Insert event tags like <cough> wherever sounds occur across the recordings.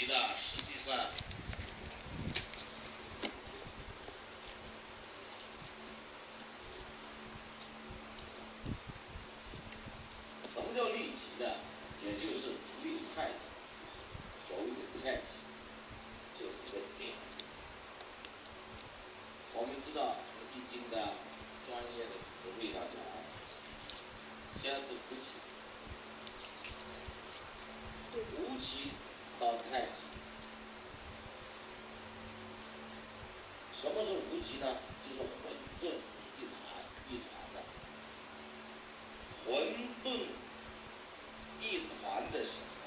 级呢，实际上。什么叫立级呢？也就是立太极，所谓的太极，就是这个点。我们知道，从易经的专业的词汇上讲，先是无极，无极到太极。什么是无极呢？就是混沌一团一团的，混沌一团的时候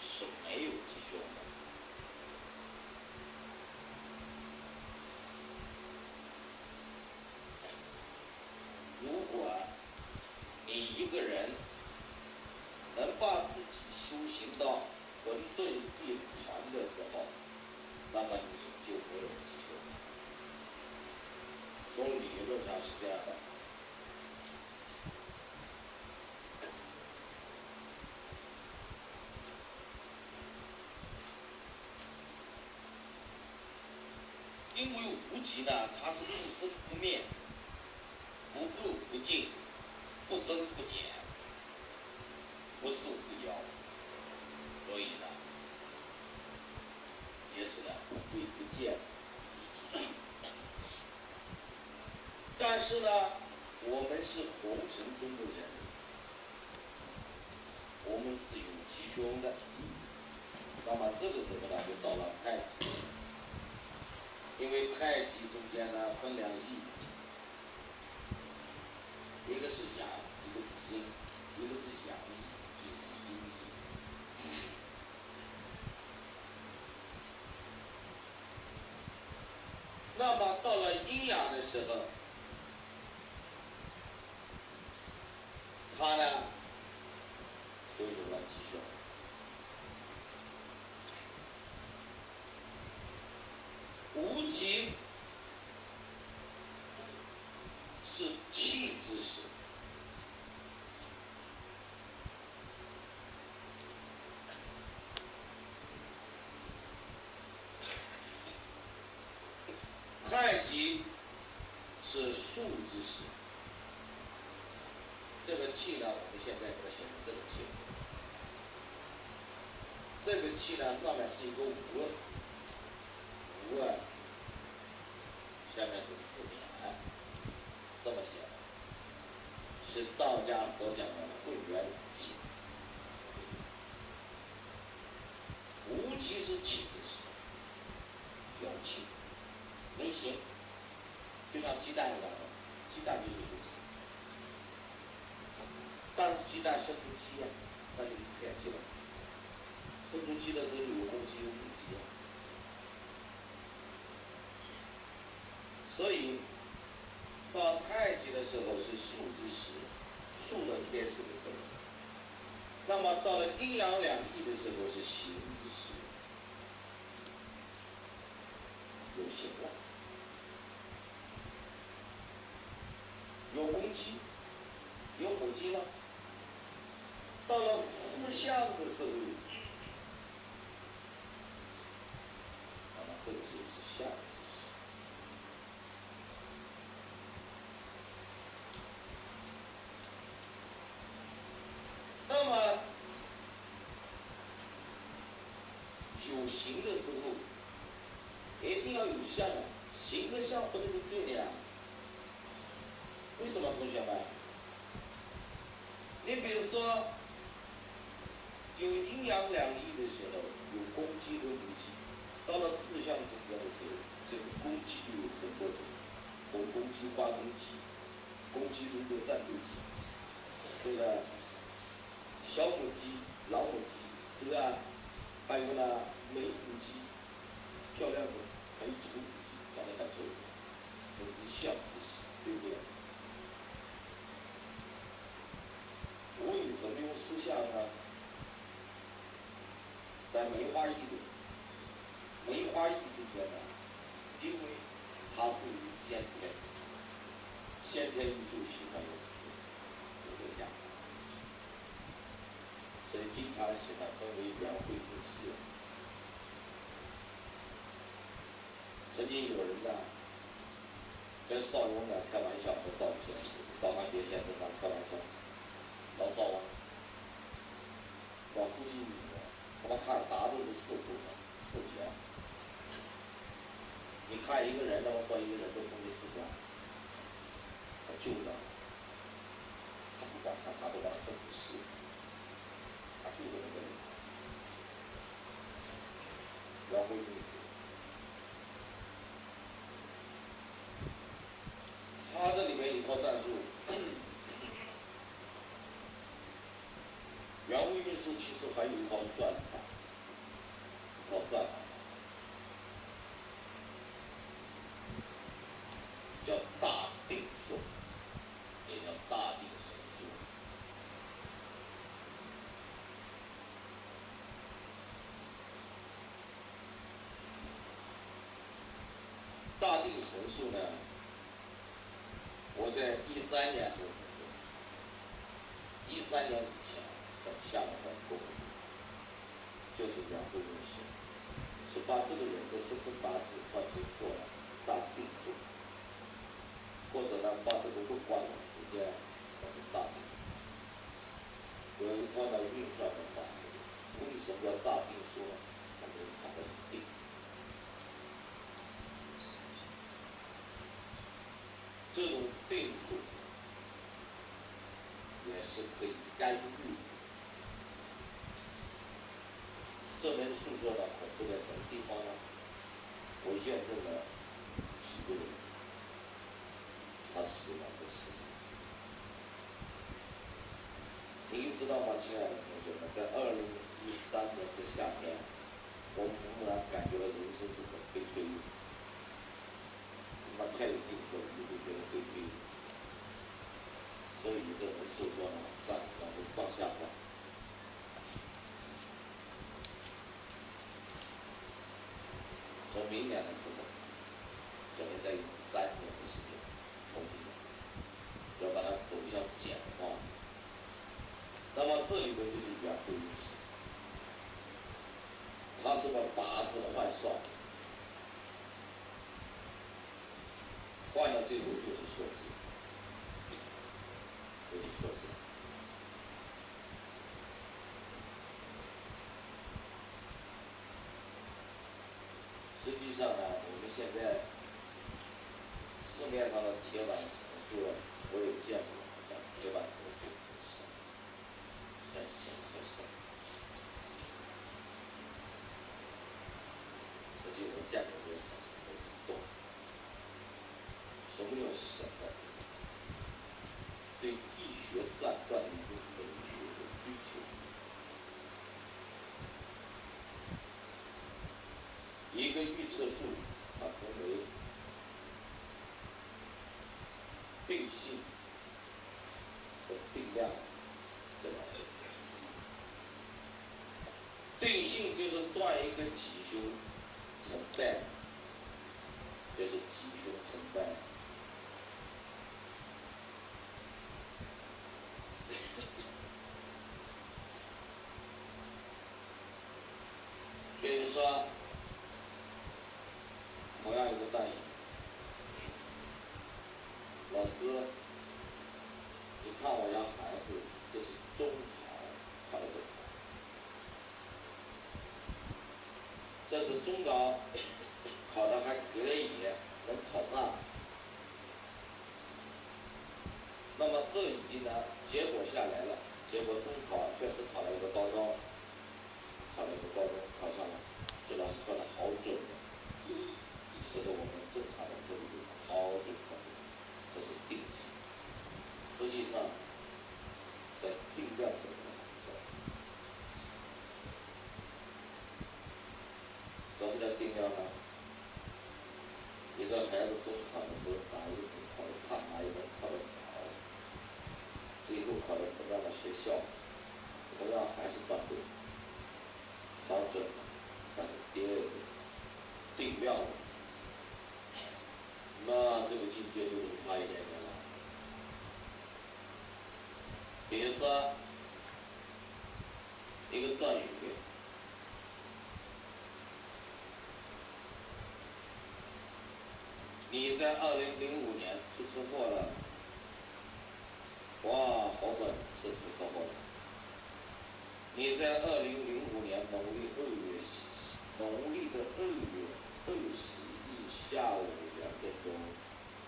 是没有吉凶的。如果你一个人能把自己修行到混沌一团的时候，那么你就没有吉凶。从理论上是这样的。因为无极呢，它是不生不灭，不垢不净，不增不减，不瘦不腰，所以呢，也是呢不贵不贱。但是呢，我们是红尘中的人，我们是有吉凶的。那么这个时候呢，就到了太极，因为太极中间呢分两仪，一个是阳，一个是阴，一个是阳仪，一个是阴仪。那么到了阴阳的时候，它呢就有了吉凶。无极是气之始，太极是数之始。这个气呢，我们现在给它写成这个气。这个气呢，上面是一个无，无啊，下面是四点，这么写的，是道家所讲的混元气。无极是气之始，有气，没形，就像鸡蛋一样的，鸡蛋就是无极。但是鸡蛋生出鸡呀，那就是太极了。生出鸡的时候有公鸡有母鸡啊。所以到太极的时候是数之时，数的天时的时候。那么到了阴阳两仪的时候是形之时，有形了，有公鸡，有母鸡了。到了四象的时候，那么这个时候是象之时。那么有形的时候，一定要有象啊，形和相不是个对的呀。为什么，同学们？你比如说。有阴阳两仪的时候，有公鸡和母鸡；到了四象中间的时候，这个公鸡就有很多种，红公鸡、花公鸡，公鸡中的战斗机，是不是？小母鸡、老母鸡，是不是？还有呢，美母鸡，漂亮的；还有丑母鸡，长得很丑，都是象之时，对不对？为什么用四象呢？在梅花易的梅花易之间呢，因为它属于先天，先天宇宙喜欢有四四象，所以经常喜欢分为两会对四。曾经有人呢跟邵雍呢开玩笑，和邵先生、邵汉杰先生呢开玩笑，老邵啊，我估计你他妈看啥都是四部四级啊。你看一个人，那么把一个人都分为四段，他就着，他不管看啥都把它分为四，他就着那个人，杨辉意思。他套战术，杨威运势其实还有一套算法，一套算法，叫大定术，也叫大定神术。大定神术呢？我在一三年的时候，一三年以前在厦门的工作，就是两个东西，是把这个人的生辰八字换成说了大病数，或者呢把这个不管的时间换成大定数。有一套呢运算的法则，为什么要大病数呢？他们看的是定。这种定数也是可以干预。这门诉说的恐怖在什么地方呢？我验证了几个人，他死亡的事情。您知道吗，亲爱的同学们，在二零一三年的夏天，我们突然感觉到人生是很悲催的。他太有定数了，你就觉得悲催。所以这门诉说呢，暂时呢就放下吧。从明年的时候，准备在三年的时间，重新要把它走向简化。那么这里头就是两个意思，它是把八字换算，换到最后就是数字，就是数字。实际上呢，我们现在市面上的铁板神术，我有见过，像铁板神术很神，很神很神。实际我见过这个很神的动。什么叫神呢？对易学战断的一种美学的追求。预测数，它分为定性和定量这两类。定性就是断一个吉凶成败，就是吉凶成败。比如说，同样一个段语，老师，你看我家孩子这是中考考的怎么样？这是中考考的还可以，能考上。那么这已经呢，结果下来了，结果中考确实考了一个高中，考了一个高中，考上了，这老师说的好准的，这是我们正常的思路，好准好准，这是定性。实际上，在定量这个什么叫定量呢？你这孩子中考的时候，哪一门考的差，哪一门考的好，最后考到同样的学校，同样还是段位，好准，但是第二个定量，那这个境界就是差一点点了。比如说，一个段语。你在二零零五年出车祸了，哇，好准是出车祸了。你在二零零五年农历二月，农历的二月二十日下午两点钟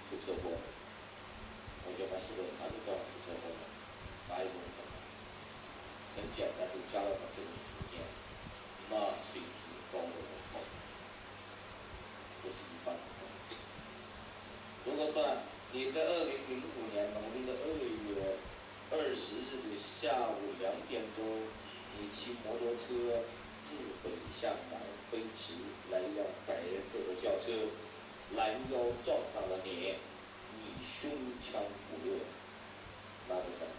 出车祸，同学们是不是还是这样出车祸的？哪一种可能？很简单，就加了这个时间，那水平高的高，不是一般的。如果断你在二零零五年农历的二月二十日的下午两点钟。你骑摩托车自北向南飞驰，来一辆白色的轿车拦腰撞上了你，你胸腔骨裂，那个什么，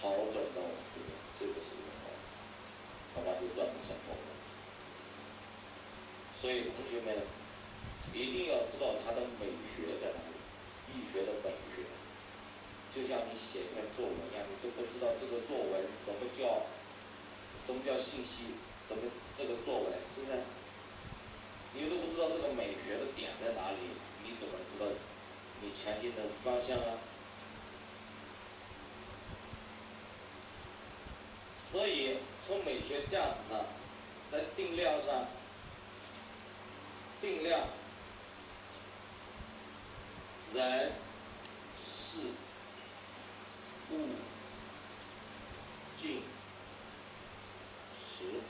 好转到这个这个时候，好吧，就断了生活了。所以同学们一定要知道它的美学在哪里，医学的美学。就像你写一篇作文一样，你都不知道这个作文什么叫，什么叫信息，什么这个作文是不是？你都不知道这个美学的点在哪里，你怎么知道你前进的方向啊？所以从美学价值上，在定量上，定量人事。物、境、时、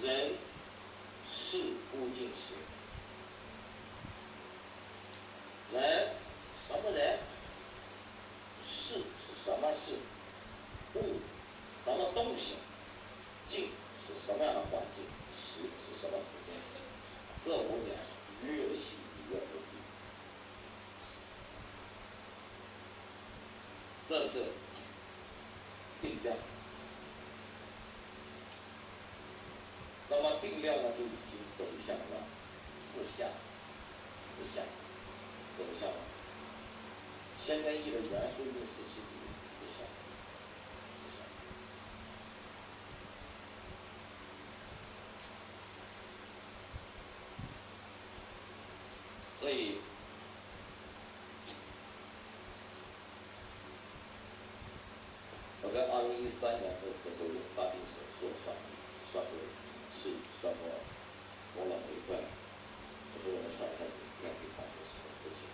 人、事、物、境、时。人什么人？事是什么事？物什么东西？境是什么样的环境？时是什么时间？这五点越细越牛逼，这是定量。那么定量呢，就已经走向了四项，四项走向了。先天意的元素运势其实四项，四项。所以，我在三年的时候用大定手术算，算过是算过我老一块，我说我们算一下，你看可以发生什么事情？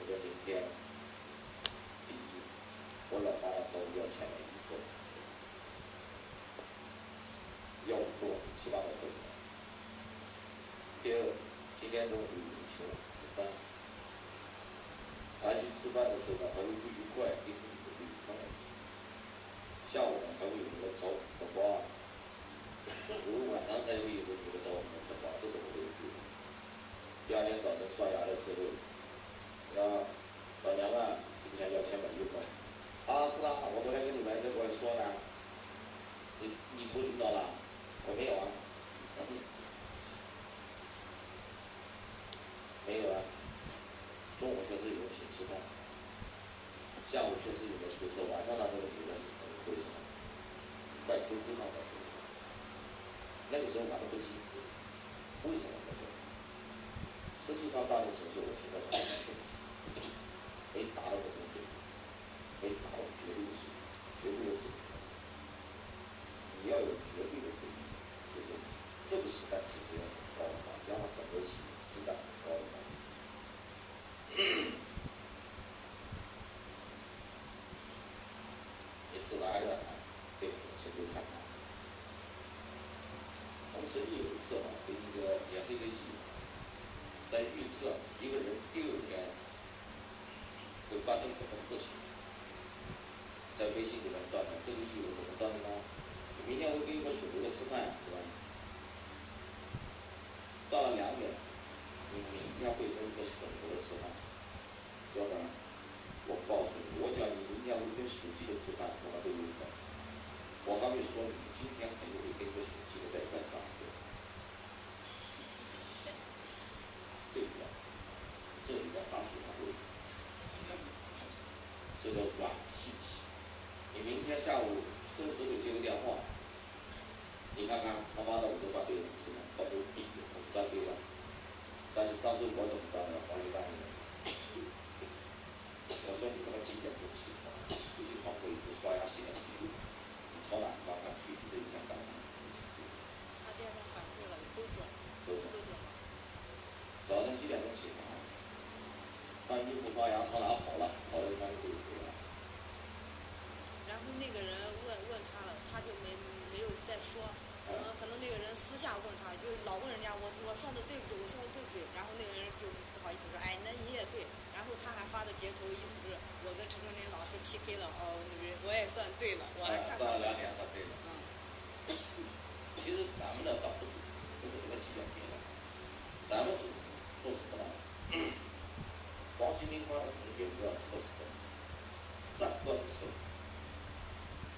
我说明天，第一，我老大找我要钱了以后，要多七八百块钱。第二，今天中午请我吃饭，吃饭的时候呢，还会不愉快，跟你不愉快。下午呢，还会有人来找我策划，如晚上还会有个女的找我们策划，这怎么回事？第二天早晨刷牙的时候，啊，老娘啊，是不是要钱买月光？啊，是啊，我昨天跟你们这块说了，你你收领导了？我没有啊。没有啊，中午确实有人请吃饭，就是有人出车，晚上那个女的是怎么回事？在 QQ 上找学车？那个时候俺都不急，为什么不说？实际上大力神秀我提在讲的是，没达到我的水平，没达到绝对的水平，绝对的水平。你要有绝对的水平，就是这个时代就是要很高的话，加上整个时时代很高的话。你自然而然对火车就看法。我们这里有一次啊，给一个也是一个戏，在预测一个人第二天会发生什么事情，在微信里面断的，这个义务怎么断的呢？明天会跟一个属牛的吃饭，是吧？到了两点，你明天会跟一个属牛的吃饭。哥们儿，我告诉你，我讲你明天会跟属鸡的吃饭，我们都有可能。我还没说你今天肯定会跟一个属鸡的在一块上课，对不对？这里边啥属啥会？这叫软这个时候接个电话，你看看他妈的我都把对了是什么？把这个逼我不知道对了。但是当时我怎么办呢？我就答应了。我说你这么几点钟起床？不起床我也不刷牙洗脸洗脸。你朝哪个方向去？你这一天干嘛？他电话反馈了，都准，都准。都准了。早晨几点钟起床？穿衣服刷牙朝哪跑了？跑了一圈就回来。然后那个人问问他了，他就没没有再说。可能可能那个人私下问他，就老问人家我我算的对不对？我算的对不对？然后那个人就不好意思说，哎，那你也对。然后他还发的截图，意思是我跟陈春林老师 PK 了，哦，我也算对了，我还看算了两点算对了。嗯。其实咱们呢倒不是不是这个计较别的，咱们只是说什么呢？黄金兵发的同学不要测试的，站断手，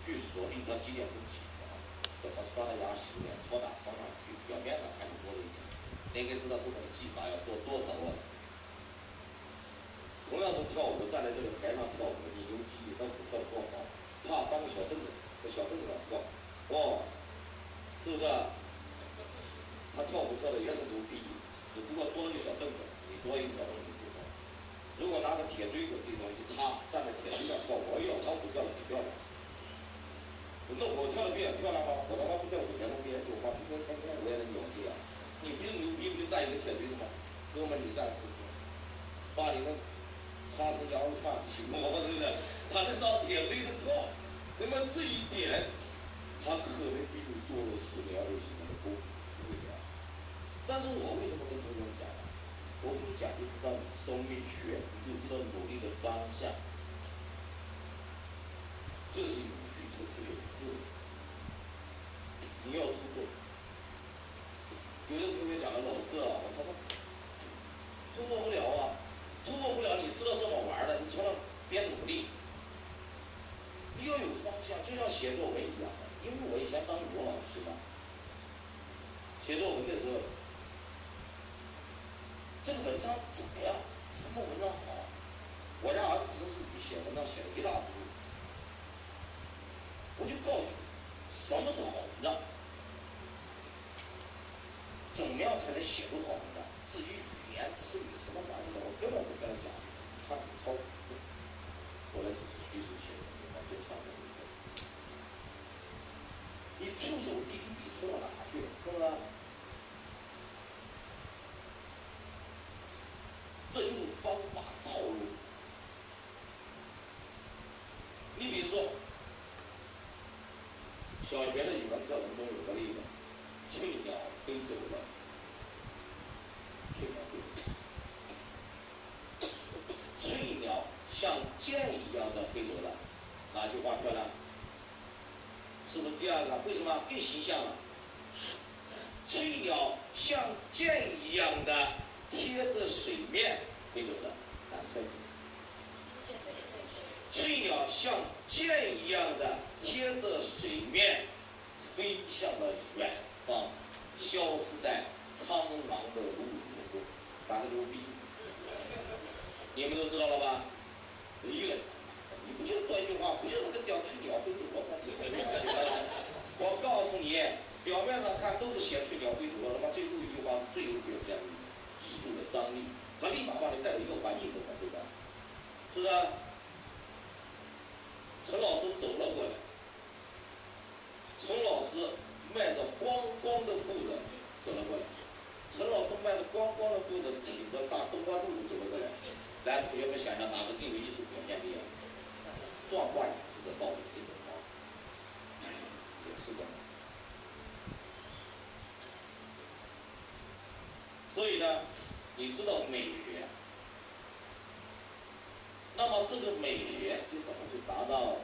去锁定他几点钟起床，怎么刷的牙洗脸，朝哪方向去？表面上看多了一点，你应该知道后面的技法要做多少万。同样是跳舞，站在这个台上跳舞，你牛逼，你舞跳的多好，怕搬个小凳子，在小凳子上跳，哦，是不是？他跳舞跳的也很牛逼，只不过多了个小凳子，你多一个小凳子。如果拿个铁锥子对方一插，站在铁锥上跳，我要他舞跳的挺漂亮。那我跳的比较漂亮吗？我他妈不在舞台上编，就我天天天天我也能牛逼啊！你不就牛逼，不就站一个铁锥子吗？哥们，你站试试，把你们插成羊肉串，行吗？对不对？他那上铁锥子跳，那么这一点，他可能比你做了十年二十年的功，对不对？但是我为什么跟同学们讲？我跟你讲，就是让你知道美学，你就知道努力的方向。这是你去做特别思维，你要突破。有的同学讲了，老哥，我操，突破不了啊！突破不了，你知道这么玩的，你从那边努力。你要有方向，就像写作文一样的。因为我以前当语文老师嘛，写作文的时候。这个文章怎么样？什么文章好？我家儿子只是写文章写了一大堆，我就告诉你，什么是好文章？怎么样才能写出好文章？至于语言、词语什么玩意的，我根本不跟他讲，他很操。我来只是随手写的，我真相的部分。你出手第一笔错到哪去了？是不是？这就是方法套路。你比如说，小学的语文课文中有个例子：“翠鸟飞走了。”翠鸟飞，翠鸟像箭一样的飞走了，哪句话漂亮？是不是第二个？为什么更形象了？翠鸟像箭一样的。贴着水面飞走的蓝色字，翠鸟像箭一样的贴着水面飞向了远方，消失在苍茫的雾中中。打个牛逼，你们都知道了吧？离了，你不就多一句话，不就是个屌翠鸟飞走了吗？我告诉你，表面上看都是写翠鸟飞走了，他妈最后一句话是最有表现力。度的张力，他立马把你带到一个环境中来，是不是？是不是？陈老师走了过来，陈老师迈着光光的步子走了过来，陈老师迈着光光的步子，顶着大东关路走了过来。来，同学们想想哪个更有艺术表现力啊？断话也是的道理，这种啊，也是的。所以呢？你知道美学，那么这个美学就怎么去达到？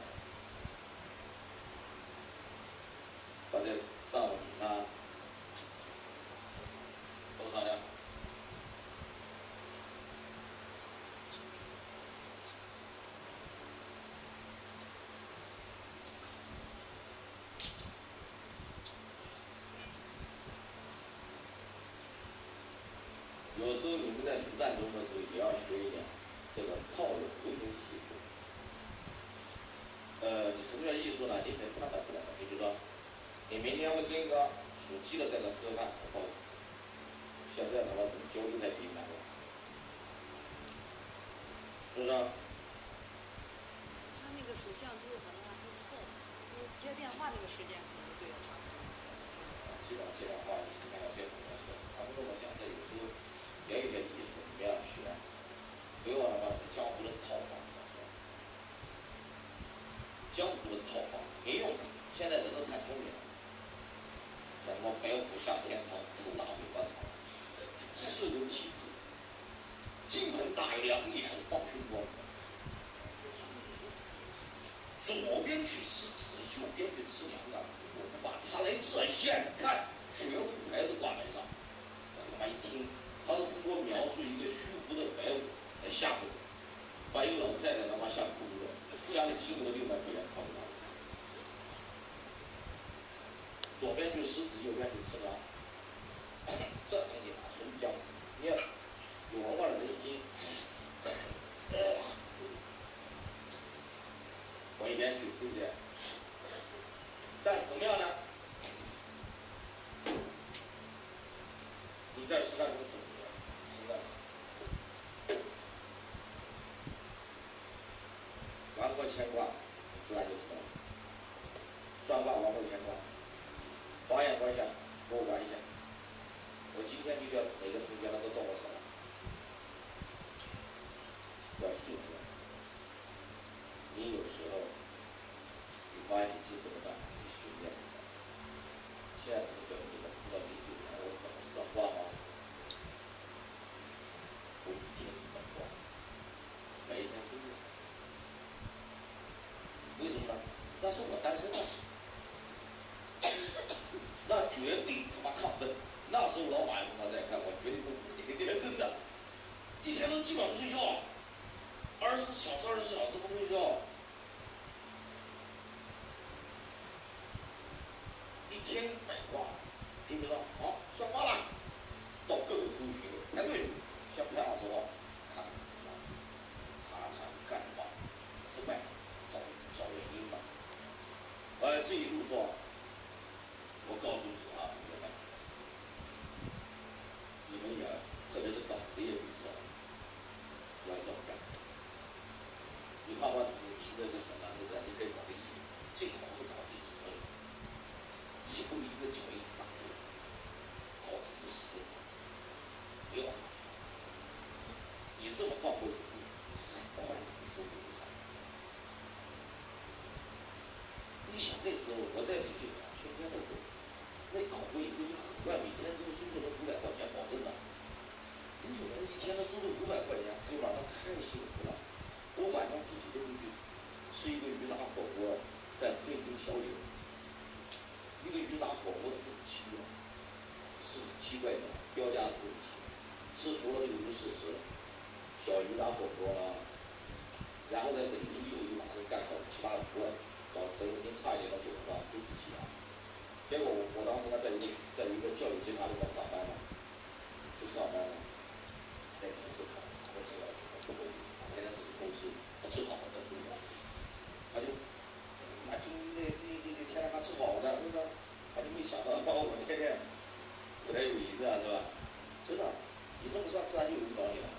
大家上午餐多少呢？有时候你们在实战中的时候也要学一点这个套路、沟通技术。呃，你什么叫艺术呢？你能判断出来的。比如说，你明天会跟一个属鸡的在这吃饭，哦，现在他妈是交流太频繁了，是不是？他那个属相最后可能还是错的，就是接电话那个时间可能对的差不多。基本上接电话，你看要接什么事？他们跟我讲，这有时候也有点艺术，你要学，不要他妈的江湖的套话。江湖的套话没用，现在人都太聪明了。什么白虎下天堂，头大尾巴长，世人岂知？金盆大两眼放凶光。左边去失职，右边去吃粮的，我把他来这线看，绝户牌子挂门上。我他妈一听，他是通过描述一个虚浮的白虎来吓唬我，把一个老太太他妈吓哭了。家里几乎都六百块钱靠不到，左边就狮子，右边就吃粮，<coughs> 这东西啊，纯江湖。你要有文化的人已经 <coughs> 往一边去，对不对？但是怎么样呢？你在实战中总结，实战。王婆牵挂，自然就知道了。算卦王婆牵挂，保险关系我管一下。我今天就叫每个同学能够到我手，要信任。你有时候，你发现你记不得办，你训练一下。亲爱的同学们，你们知道零九年我怎么算卦吗？我一天一本卦，每一天都有。为什么呢？那是我单那绝对他妈亢奋。那时候老马他妈在看，我绝对不服你，真的，一天都基本不睡觉，二十四小时二十四小时不睡觉，一天一百卦，你比如说好算卦了，到各个沟渠排队，先不要说，看看算，看看干嘛，失败，找找原因吧。呃，这一路说，我告诉你啊，同学们，你们也特别是搞职业旅游，要这么干。你怕怕自己这个手段是不是？你可以搞这些，最好是搞自己实力，一步一个脚印打出来，搞自己实力，不要打出来。你这么倒过一步，快你收入不上。你想那时候我在零九年春天的时候，那考过以后就很快，每天这个收入能五百块钱保证的。零九年一天的收入五百块钱，对吧？那太辛苦了。我晚上自己都会去吃一个鱼杂火锅，在黑冰小酒，一个鱼杂火锅四十七元，四十七块钱，标价四十七，吃熟了就五四十，小鱼杂火锅啊，然后再整瓶酒就把它干到七八十块，找整瓶差一点的酒是吧？都自己啊。结果我我当时呢，在一个在一个教育集团里面上班嘛，去上班嘛，那同事看我知道是不好意思，天天自己公司吃好的，对吧？他就，那就那那那那天天还吃好的，是不是？他就没想到把我天天口袋有银子啊，是吧？真的，你这么算，自然就有人找你了。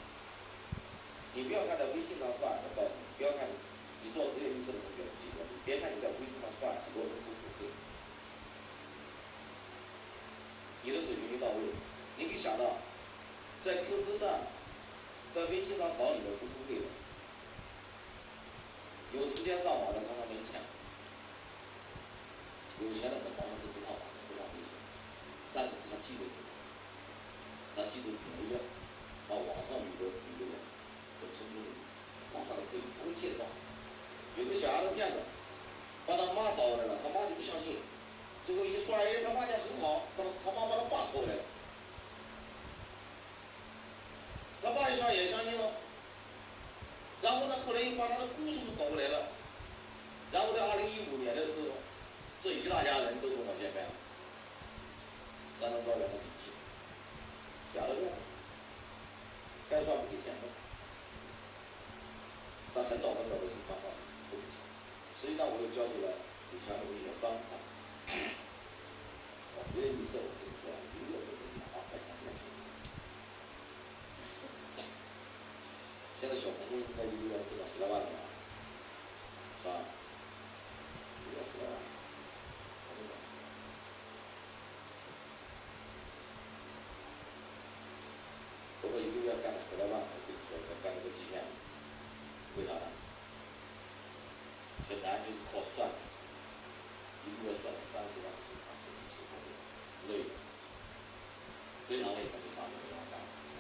你不要看在微信上算，我告诉你，不要看你做职业律师的同学，记住，别看你在微信上算，很多人不付费。你的水平没到位，你可以想到，在 QQ 上，在微信上找你的不付费的，有时间上网的常常没钱，有钱的很忙的是不上网的，不上微信，但是他记得你，他记得你的愿，把网上有个有个人，叫陈经理，网上可以不会介绍，有个小丫头片子，把他妈找过来了，他妈就不相信。最后一算，哎，他发现很好，他他妈把他爸拖来了，他爸一算也相信了，然后呢，后来又把他的姑叔搞过来了，然后在二零一五年的时候，这一大家人都跟我见面了，山东高原的李记，假的愿，该算不给钱的，那很早很早的事算好，不给钱，实际上，我又教给了李强有一个方法。啊，直接预测，我跟你说，一个这个地方非常清楚。现在小红应该一个月挣到十来万了吧？是吧？一个月十来万。如果一个月干十来万，我跟你说，我干了个几年，为啥呢？这难就是靠算，一个月算三十万是他十几几个月，累，非常累，他就上手非常干，啊，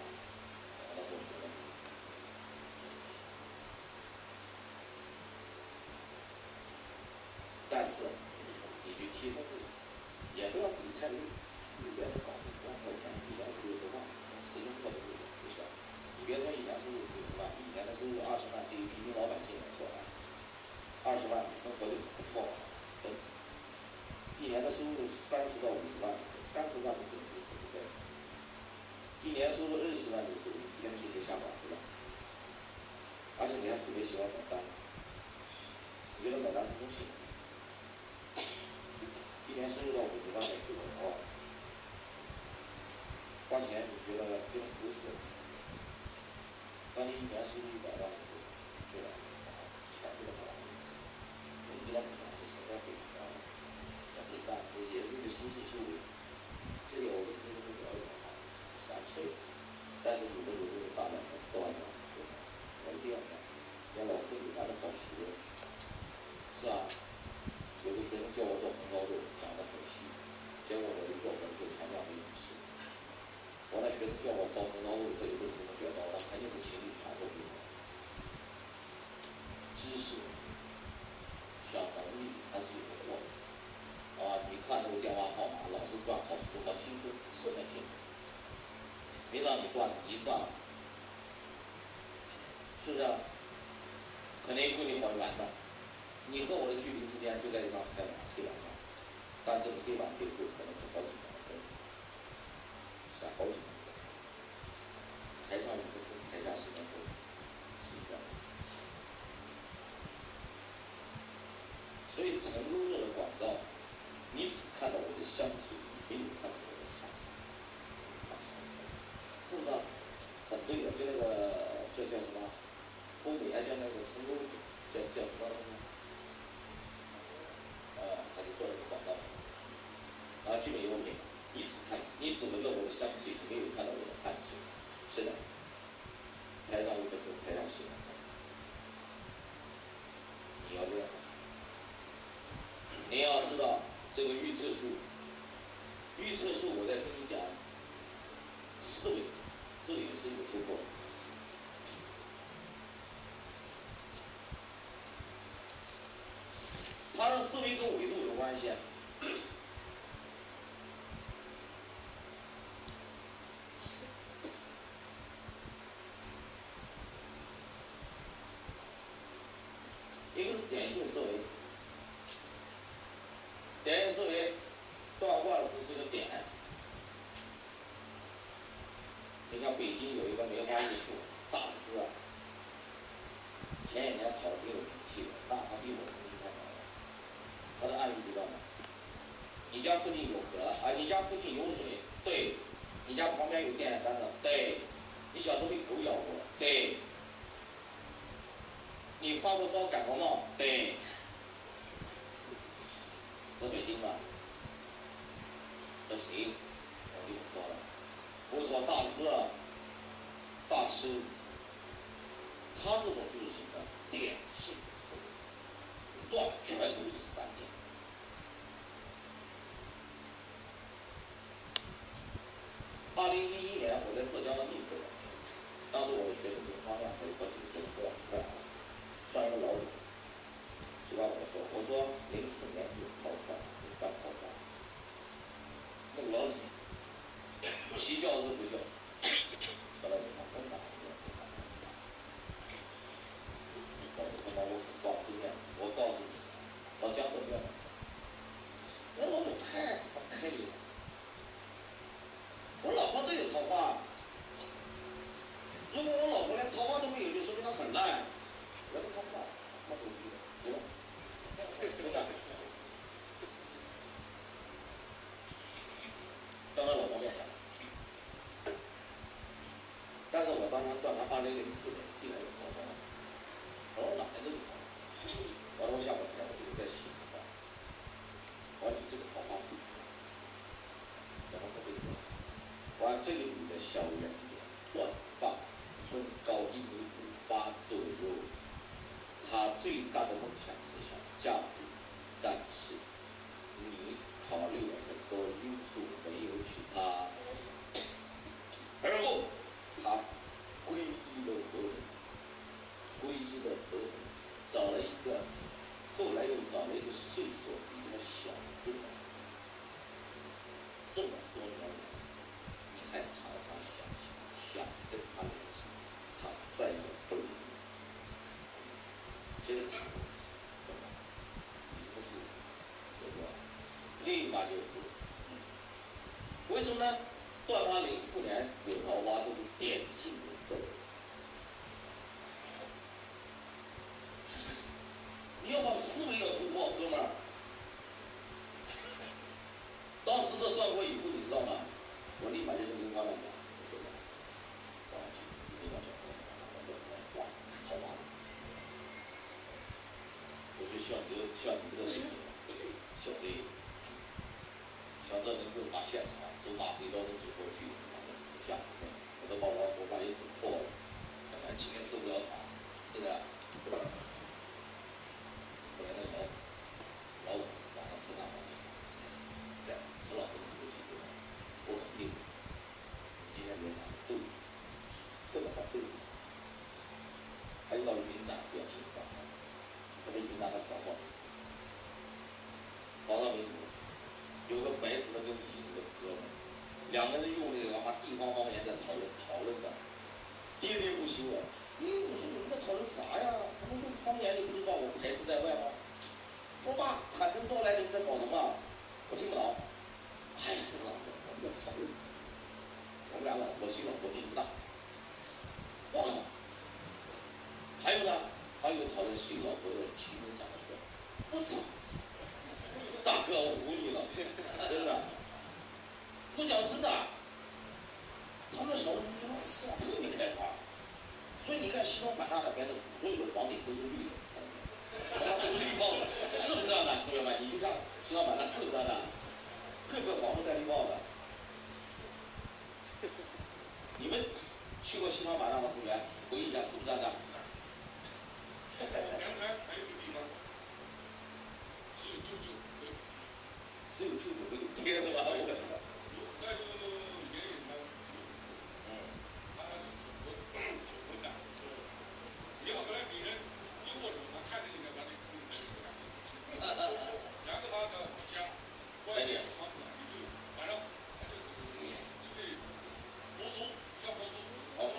他做学的。但是你去提升自己，也不要自己太累，一年搞十万块钱，一年六十万，始终过不住，是不是？你别说一年收入六十万，一年的收入二十万，对于平民老百姓来说啊。二十万生活就不错了，一年的收入三十到五十万，三十万的时候你舍不得，一年收入二十万的时候，你天天就下馆子了，而且你还特别喜欢买单，你觉得买单是东西，一年收入到五十万的时候，哦，花钱你觉得非常不值，当你一年收入一百万的时候，觉得。比较困难，就实在非常难，像这干，这也是一个新兴修为。这里我跟你们聊一聊啊，三千，但是如果有这个大量的多少对吧？我一定要，老师你干的好熟，是吧？有的学生叫我做红烧肉，讲的很细，结果我一做我就强调没勇气。我那学生叫我烧红烧肉，这有的是什么绝招？那肯定是情侣传授给我，知识。想能力还是有的，啊！你看这个电话号码，老是断，好熟，好清楚，是很清楚。没让你断，一断，是不是？肯定跟你好远的。你和我的距离之间就在一张黑板，黑板上，但这个黑板背后可能是好几年的，是好几年的。台上一个跟台下十年后，是这样。所以成都做的广告，你只看到我的香水，你没有看到我的汗，是不是？很对的，就那个叫叫什么？欧美还叫那个成都叫叫什么？呃，他就做了个广告，啊，基本优品，你只看，你只闻到我的香水，你没有看到我的汗水，是的。台上一分钟，台下十年你要练。你要知道这个预测数，预测数，我在跟你讲，思维，这也是有突破，它的思维跟维度有关系，一个是典型思维。北京有一个梅花艺术大师啊，前几年炒的挺有名气的，那他比我成绩还高。他的案例知道吗？你家附近有河啊？你家附近有水？对。你家旁边有电线杆子？对。你小时候被狗咬过？对。你发过烧、感冒吗？对。我老婆连桃花都没有，就说明她很烂。人不说话，他不理我，对不？最大的梦想是想嫁给，但是你考虑了很多因素，没有娶她。而后，他皈依了佛门，皈依了佛门，找了一个，后来又找了一个岁数比他小的，这么多年来，你还常常想起，想跟他联系，他再也不理你，这个情况，已经是，说实话，立马就服了。为什么呢？断花零四年有桃花，就是典型的豆。你要把思维要突破，哥们儿。当时这断过以后，你知道吗？我立马就跟他们讲，我说，王老一定要讲桃花。我说小泽，像你这个水平，小弟，小泽能够把现场。走马回刀能走过去，下，我都把我我把也走错了，本来今天受不了场，后来那个老老五晚上吃饭好久，在陈老师的手机说，我肯定今天没打对，这么好对，还有到云南不要紧张，特别云南的少话，少到民族，有个白族的跟彝族的哥们。两个人用那个地方方言在讨论讨论的，喋喋不休啊！咦，我说在讨论啥呀？他们用方言你不知道我排斥在外吗？说吧，坦诚招来，你们在搞什么？我听不懂。哎呀，这个老师，我们在讨论。我们俩老婆心老婆脾不大。我操！还有呢，还有讨论谁老婆的体能长得帅。我操！大哥，我服你了，真的。我讲真的，他们小农村那思想特别开放，所以你看西双版纳那边的所有的房顶都是绿的，都是绿帽的，是不是这样的？同学们，你去看西双版纳各个的？各个房都带绿帽的。你们去过西双版纳的同学，回忆一下是不是这样的？阳台还有地方，只有舅舅，只有舅舅没有爹是吧？我操！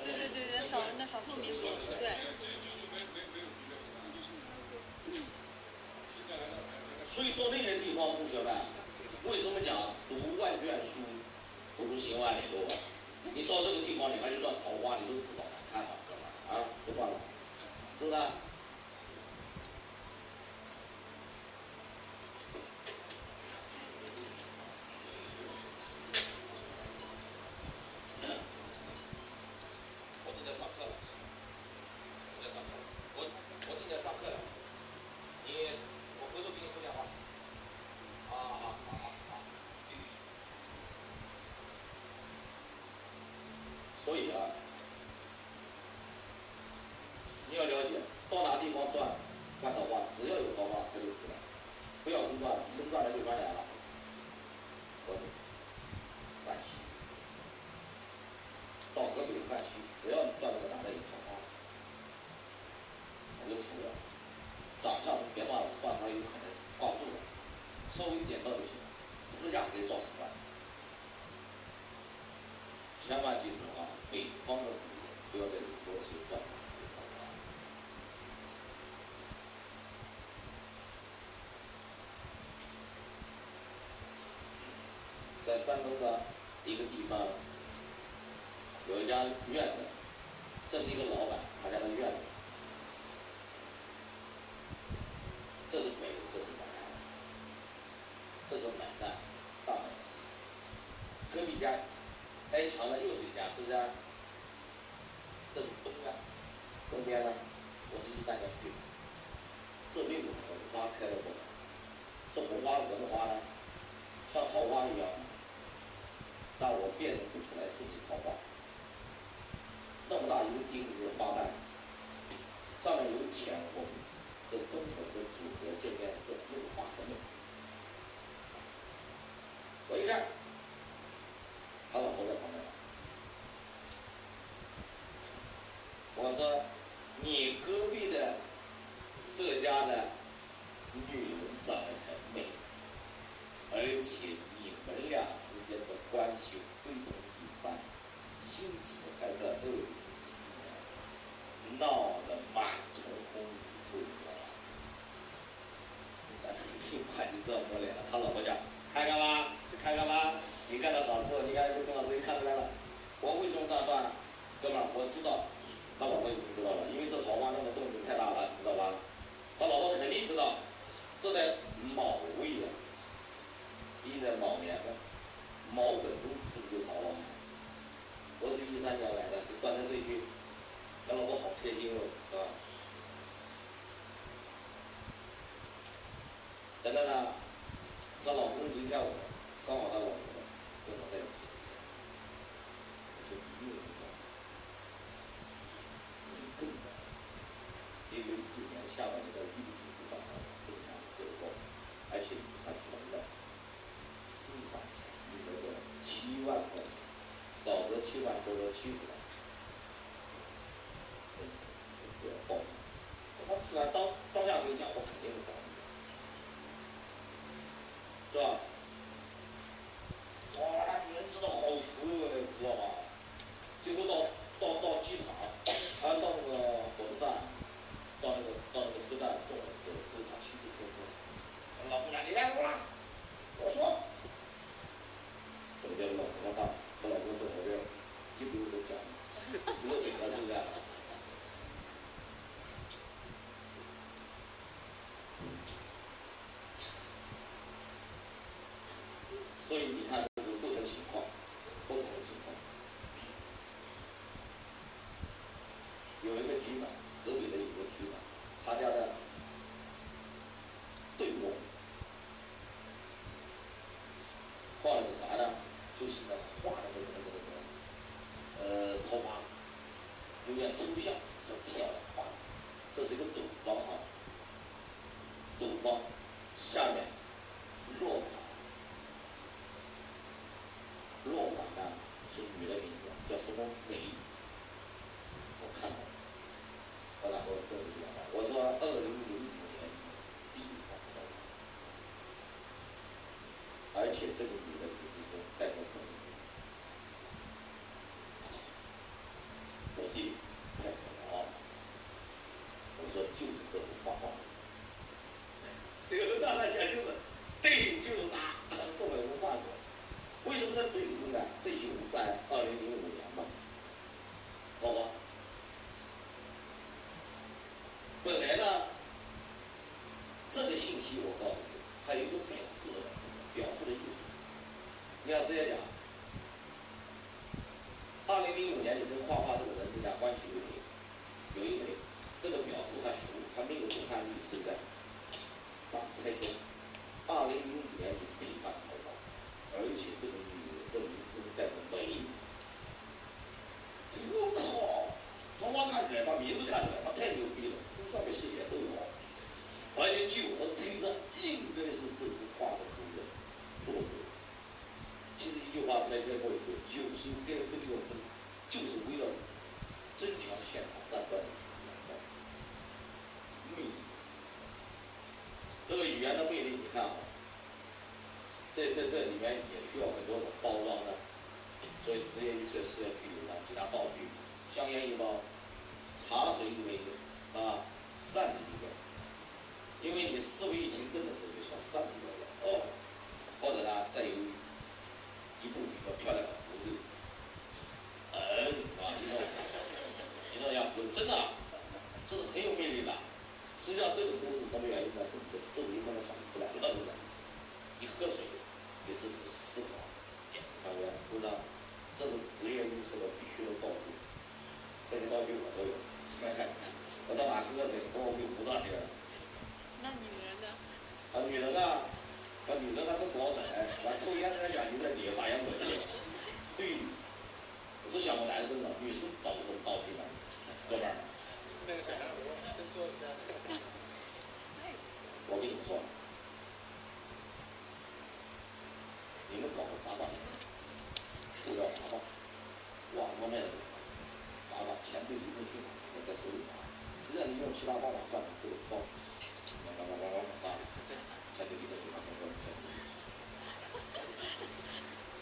对对对对，少那少数民族对。所以到那些地方，同学们，为什么讲读万卷书？不如行万里路！你到这个地方，你还有段桃花，你都知道了，看好哥们儿啊，不管了，是不是？我正在上课了，我在上课，我我正在上课了，你我回头给你回电话。啊啊啊啊！所以啊，你要了解，到哪地方断断桃花，只要有桃花，它就死了。不要生断，生断了就关联了。河北、陕西，到河北、陕西，只要断了个哪里有桃花，我就服了。长相别忘了，断他有可能挂不住了，稍微点到就行了，私下可以照死断。千万记住啊，北方的不要再有多些断在山东的一个地方，有一家院子，这是一个老板，他家的院子，这是北，这是南，这是买卖，大门，隔壁家。挨墙的又是一家，是不是？这这是东岸，东边呢，我是一三年去，这边的红花开了过来，这红花人花呢，桃花一样，但我辨认不出来是不是桃花。那么大一个丁字花瓣，上面有浅红和深红的组合，渐变色，这个花很美。我一看，他老头在旁边。我说：“你隔壁的这家的女人长得很美，而且你们俩之间的关系非常一般，因此还在二零一年闹得满城风雨，臭的。一看就知道没脸了。他老婆讲：看看吧，看看吧，你干的好事，你看这个陈老师一看出来了。我为什么这样断？哥们儿，我知道。”他老婆已经知道了，因为这桃花那个动静太大了，知道吧？他老婆肯定知道，这在卯位啊，一在卯年的，卯本身是不是桃花？我是一三年来的，就断在这一句，他老婆好开心哦，是吧？等等呢，她老公离开我，刚好她老公正好在一起。因为今年下半年的利率不断正常回落，而且还存了私房钱，你说这七万块钱，少则七万，多则七十万，这是要报他自然当当下跟你讲，我肯定是报是吧？哇，那女人真的好服你知道吗？结果到到到机场，还到那个火车站。到那个到那个车站送我的时候，都是他亲自托车。老姑娘，你来过啦？我说，我叫老婆他他老公说我这一不是讲，我紧张是不是？所以你看这个不同情况，不同的情况，有一个局长，河北的一个局长，他家的对我画了个啥呢？就是那画的那个那个那个，呃，桃花，有点抽象，说漂亮。写这个女的也是说带着孩子，我弟太什么？我说就是这幅画画，这个大大讲就是对，就是打，送了一幅画过来。为什么在对出呢？这就是在二零零五年嘛，好吧？本来呢，这个信息我告诉你，还有一个表示的。表述的意思，你要直接讲。二零零五年你跟画画这个人之间关系有没有一为这个表述还熟，还没有震撼力，是在把拆开。二零零五年你背叛桃花，而且这个女人的名字带着美。我靠，桃花看起来，把名字看出来，他太牛逼了，这上面写写都有，而且据我的推断，应该是这幅画的主人。作者，其实一句话拆开过以后，有时候该分就分，就是为了增强现场战斗的魅力。这个语言的魅力，你看啊，在在这里面也需要很多的包装的，所以职业预测是要具有哪几大道具？香烟一包，茶水一杯，啊，扇子一个，因为你思维一停顿的时候，就像扇子一样，哦。或者呢，再有一部比较漂亮的胡子，嗯，啊，一种，一种样胡子，真的，这是很有魅力的。实际上，这个时候是什么原因呢？是你的思维慢慢想不出来了，是不是？你喝水，给自己思考，点个香烟，是不是？这是职业预测的必须的道具。这些道具我都有。我到哪喝水，我会糊到去。那女人呢？啊，女人啊，啊，女人她真不好整，完抽烟在那讲你在底下打烟鬼。对，我是想过男生的，女生找不着道具的，哥们儿。那个小孩，我先坐一下。我跟你们说，你们搞个八卦，塑料八卦，网方面的八卦，钱对离婚税我在手里拿，实际上你用其他方法算这个错，往往往往往啊，钱对离婚税拿多少钱？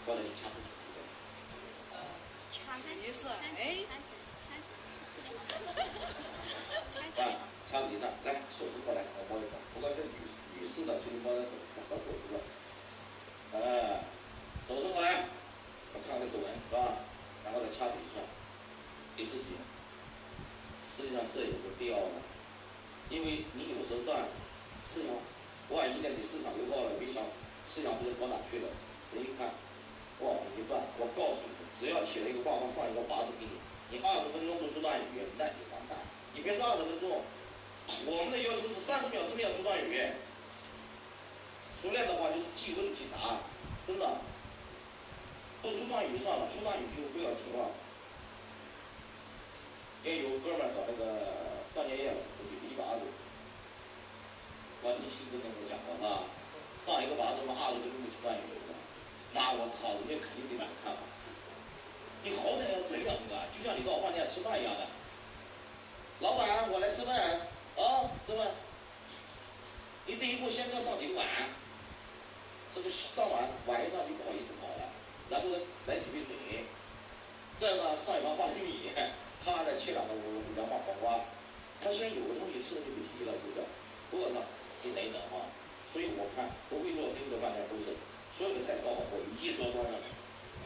或者你掐死几个？掐几次？哎，掐几？掐几？啊。差不以上，来手势过来，我摸一摸。不管是女女士的，你摸的手，找手势了。哎，手势过来，我看看手纹，是吧？然后再掐指一算，给自己。实际上这也是必要的，因为你有时候断，思想，万一呢你市场又到了，没想思想不知道跑哪去了，人一看，哇，一断，我告诉你，只要起了一个卦，我放一个八字给你，你二十分钟不出断语，那你完蛋。你别说二十分钟。我们的要求是三十秒之内要出断语，熟练的话就是记问题答案，真的。不出断语算了，出断语就不要停了。也有哥们找那个断年夜八字，我听新哥跟我讲过哈，上一个八字嘛二十分钟没出断语那我靠，人家肯定得难看嘛。你好。歹要整两个，就像你到饭店吃饭一样的，老板我来吃饭。啊，是吧？你第一步先要上几碗，这个上完晚上就不好意思跑了，然后来几杯水，再呢上一盘花生米，他再切两个两把黄瓜，他先有个东西吃了就不提了，是不是？饿了，你等一等啊。所以我看不会做生意的饭店都是所有的菜烧好后一桌端上来，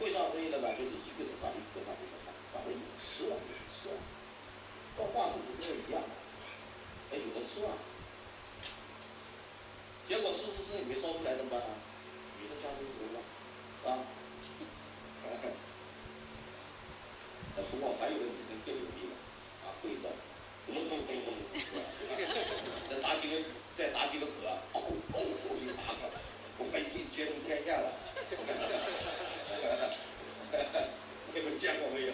会上生意的呢就是一个上一个上一个上，反正有吃了就是吃了，到画室不都一样。哎有的吃啊，结果吃吃吃你没烧出来怎么办啊？女生家生是不是？啊？不过还有个女生更有力了，啊，会照，咚咚咚咚，再打几个，再打几个嗝，哦哦哦一打，我已经接通天下了。你们见过没有？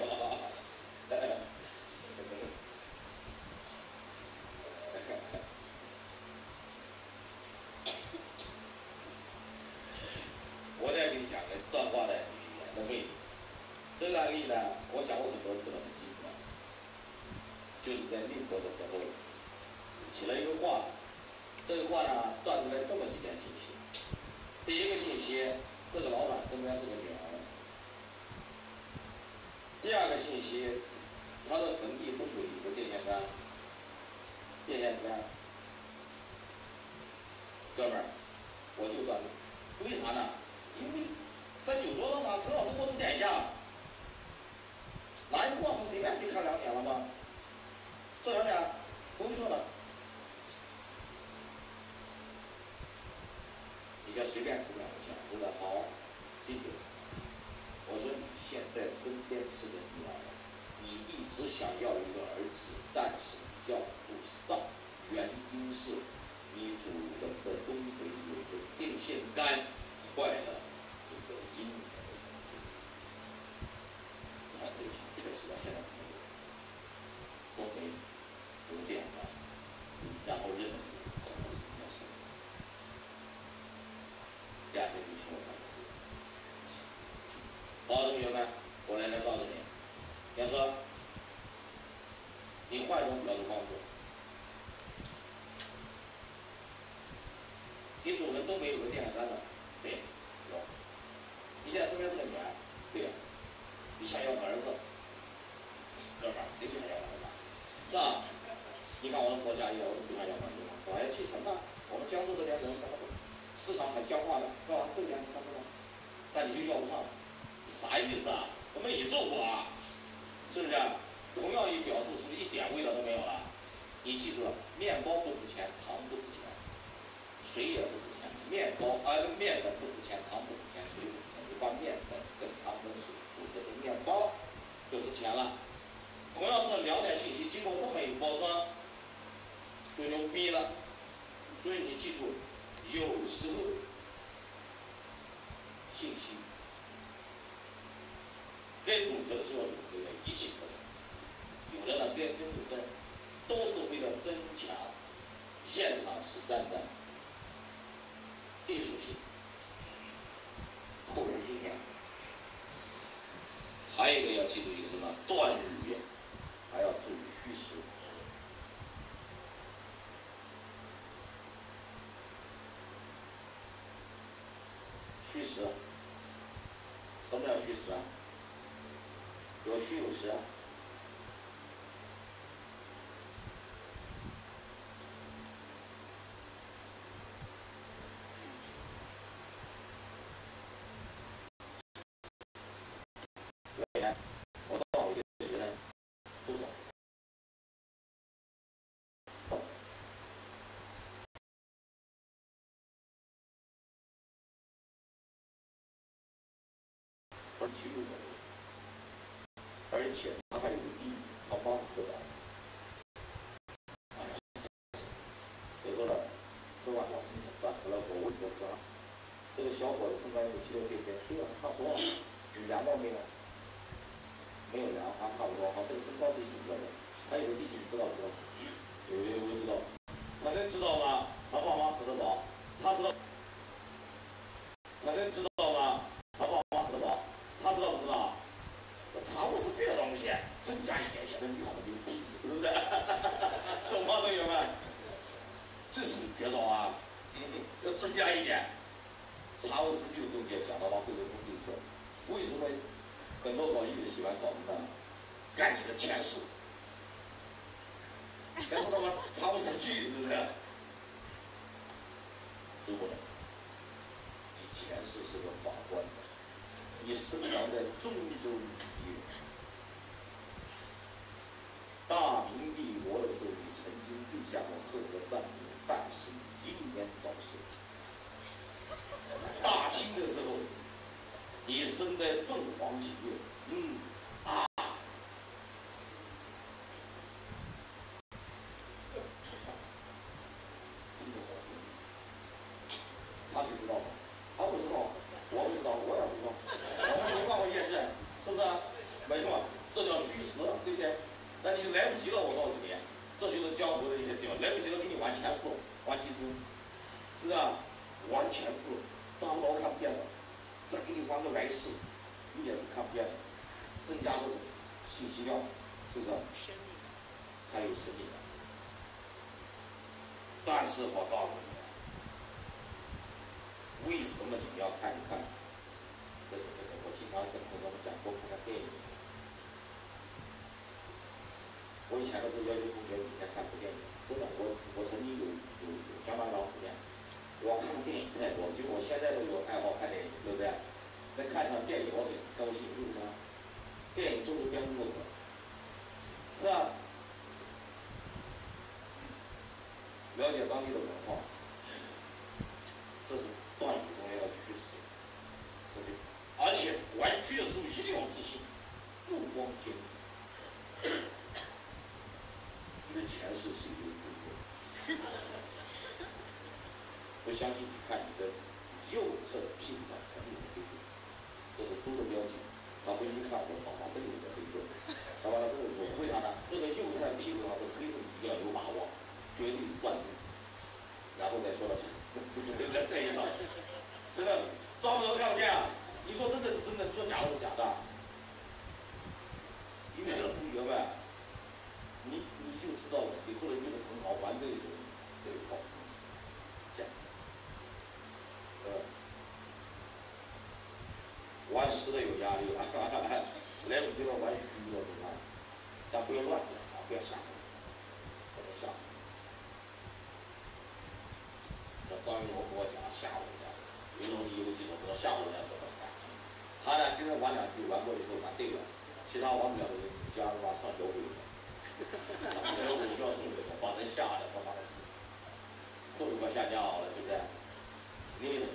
消化的，是吧？这边看不到，但你就要不上，啥意思啊？怎么你揍我啊？是不是？同样一表述，是不是一点味道都没有了？你记住了，面包不值钱，糖不值钱。水也不值钱，面包啊，面粉不值钱，糖不值钱，水不值钱。你把面粉跟糖跟水煮成面包，就值钱了。同样这两点信息经过这么一包装，最牛逼了。所以你记住，有时候信息该组织是要组织的，一起合作。有的呢该分就分，都是为了增强现场实战的艺术性、扣人心弦。还有一个要记住一个什么？断语，还要注意虚实。虚实，什么叫虚实啊？有虚有实啊。我到我一个学生，周总，而且有而且他还有地，他八十个人，哎呀，最后呢，吃完了心情饭，后来我问我说，这个小伙子身高有七六这边，黑了差不多，有量到没有？没有量，还差不多，好，这个身高是一个的。还有个弟弟，你知道不知道？有的我知道，他能知道吗？他爸妈可得早，他知道，他能知道吗？他爸妈可得早，他知道不知道？差五十岁的东西，增加一点。显得你好牛逼，是不是？懂吗，同学们？这是绝招啊！要增加一点，差五十岁的东西讲到话会有通对策。为什么很多搞艺的喜欢搞什么？干你的前世。要知道吗？差五十岁是不是？知不能？你前世是个法官，你生长在中州地界。大明帝国的时候，你曾经立下过赫赫战功，但是英年早逝。<laughs> 大清的时候，你生在正黄旗月，嗯啊，听着好听。他你知道吗？他不知道，我不知道，我也不知道，我们没办法验证，是不是？没错，这叫虚实，对不对？那你就来不及了，我告诉你，这就是江湖的一些技巧，来不及了给你玩前世，玩其实，是不是？玩前世，张刀看不见的，再给你玩个来世，你也是看不见的，增加这种信息量，是不是？神秘的。还有实力的。但是我告诉你，为什么你们要看一看？这个这个，我经常跟同学们讲，多看看电影。我以前都是要求同学每天看部电影，真的，我我曾经有有有相当长时间，我看的电影太多，就我现在都有爱好看电影，对不对？能看上电影我很高兴，为什么？电影就是编故事，是吧？解当地的文化，这是断语中间的趋势，这就，而且玩虚的时候一定要自信，目光坚定。你的前世是有注的，不相信你看你的右侧拼上全部的黑色，这是猪的标记。他回去看，我操，妈这里有个黑色，他把他这个说，为啥呢？这个右侧屁股上这个黑色一定要有把握，绝对断定，然后再说到下，这这一招，真的抓不着看不见啊！你说真的是真的，说假的是假的，因为这个同学们，你你就知道以后人。就能很好玩这一手这一套东西，这样，呃，玩实的有压力了，来不及了玩虚的怎么办？但不要乱整啊，不要瞎，不要瞎。张云龙跟我讲吓我一下，云龙你以后记住，不要吓我人家手上干。他呢跟人玩两局，玩过以后玩对了，其他玩不了的人家他妈上小鬼了。<laughs> 没有我需要送给他，把人吓得他妈的，裤子快吓尿了，是不是？你怎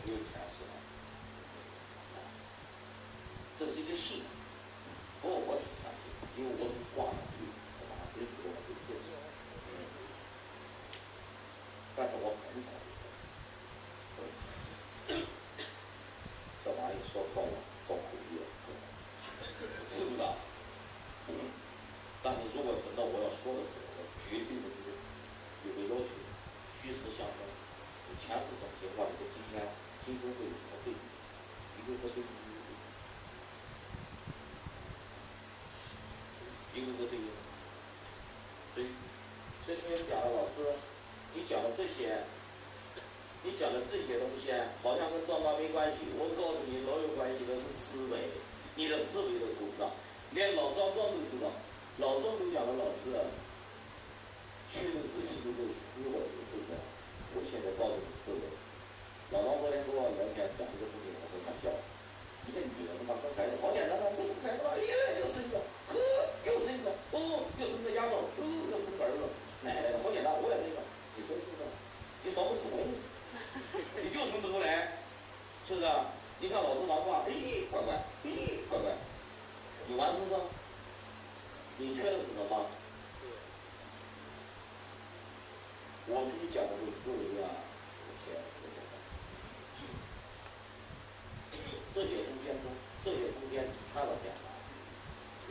么办？有天使了，这是一个信。不过我挺相信，因为我是挂上去，对吧？这个我不接受。但是我很少就说，这玩意说错了，造口业，是不是啊？但是如果等到我要说的时候，我绝对的有个要求，虚实相生。前世总结话，你跟今天今生会有什么对比？一个个对比，一个个对比。所以，所以今天讲了，老师，你讲的这些，你讲的这些东西，好像跟断卦没关系。我告诉你，老有关系的是思维，你的思维都投不上。连老庄庄都知道，老庄都讲了，老师，确认自己都是思维，是不是？我现在告诉你思维。老张昨天跟我聊天讲一个事情，我很想笑。一个女人他妈生孩子好简单啊，不生孩子了，耶，又生一个，呵，又生一个，哦，又生个丫头，哦，又生个儿子，奶奶的好简单，我也生一个，你说是不是？你少不出红，你就生不出来，是不是？你看老子玩卦，咦，乖乖，咦，乖乖，你玩是不是？你缺的是什么？我跟你讲的是思维啊，这些中间中，这些中间你看到讲了，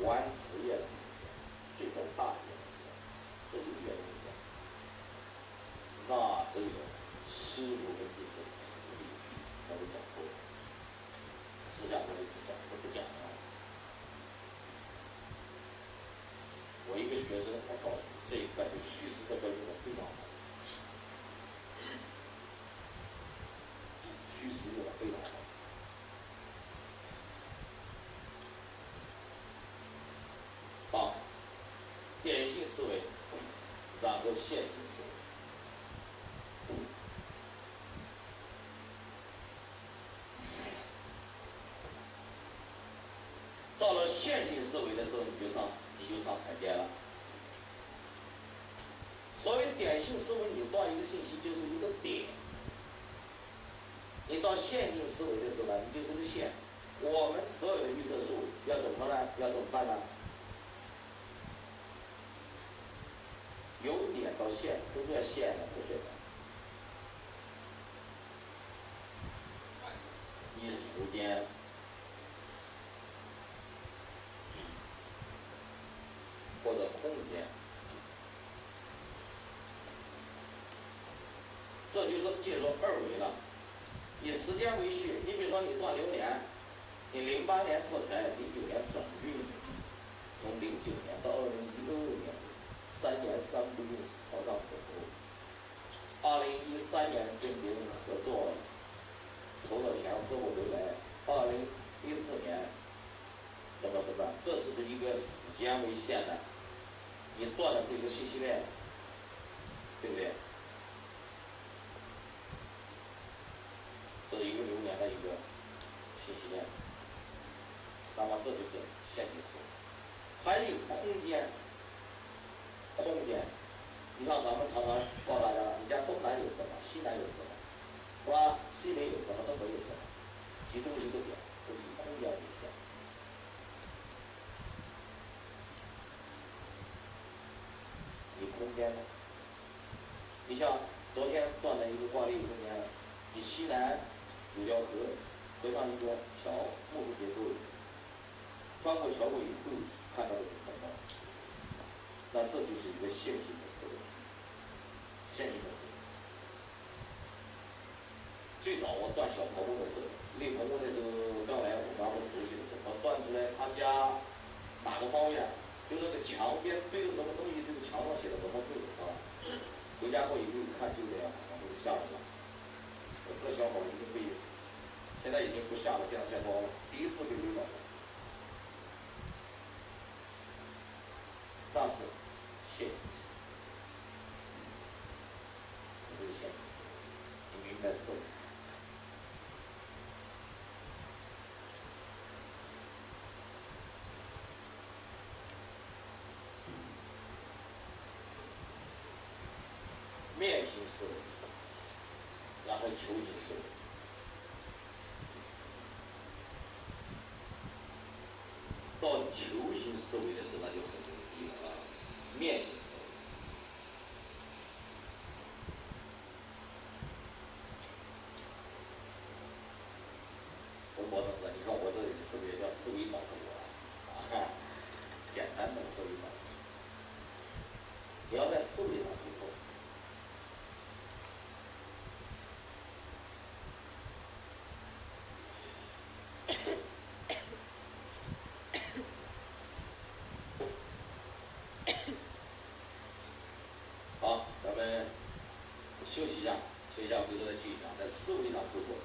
玩职业的东西，岁数大一点的些，这有点东西，那只有师傅跟自己徒弟才会讲透，私下里不讲都不讲了。我一个学生，他告诉你这一块就虚实的运用的非常好。虚实用的非常，好，典型思维，然后线性思维。到了线性思维的时候，你就上，你就上台阶了。所谓点性思维，你断一个信息就是一个点。你到线性思维的时候呢，你就是个线。我们所有的预测数要怎么呢？要怎么办呢？由点到线，都叫线的，不是的。以时间，或者空间，这就是进入二维了。以时间为序，你比如说你断流年，你零八年破财，零九年转运，从零九年到二零一二年，三年三不运势朝上走。二零一三年跟别人合作，投了钱合不回来。二零一四年，什么什么，这是不是一个时间为线的？你断的是一个信息链，对不对？这是一个流年的一个信息链，那么这就是线性思维。还有空间，空间，你像咱们常常告诉大家，你家东南有什么，西南有什么，是吧？西北有什么，东北有什么，集中一个点，这是以空间为线。有空间吗？你像昨天断了一个挂历中间，你西南。有条河，河上一个桥，木质结构。穿过桥过以后，看到的是什么？那这就是一个线性的思维，线性的思维。最早我断小婆婆的时候，那婆婆那时候刚来我们家不熟悉的时候，我断出来她家哪个方面，就那个墙边堆着什么东西，这个墙上写的什么字啊？回家过以后一看就这样，我都吓死了。我这小伙已经被。现在已经不下了，这样太高了。第一次被围到，是，然后球形是，到球形思维的时候，那就很容易了啊，面积。休息一下，休息一下，回头再继续讲，在思维上突破。